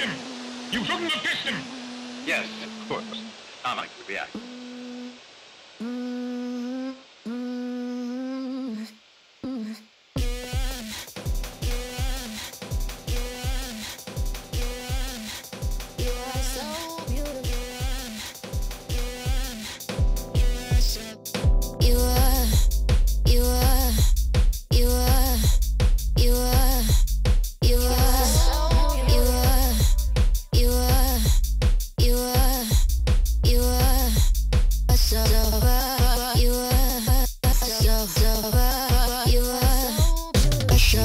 him! You shouldn't have kissed him! Yes, of course. I going to react?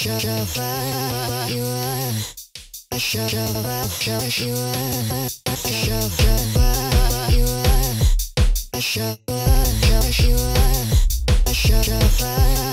show, show, show you are. I show, show, show you are. I show, show you are. I show, show you are. I.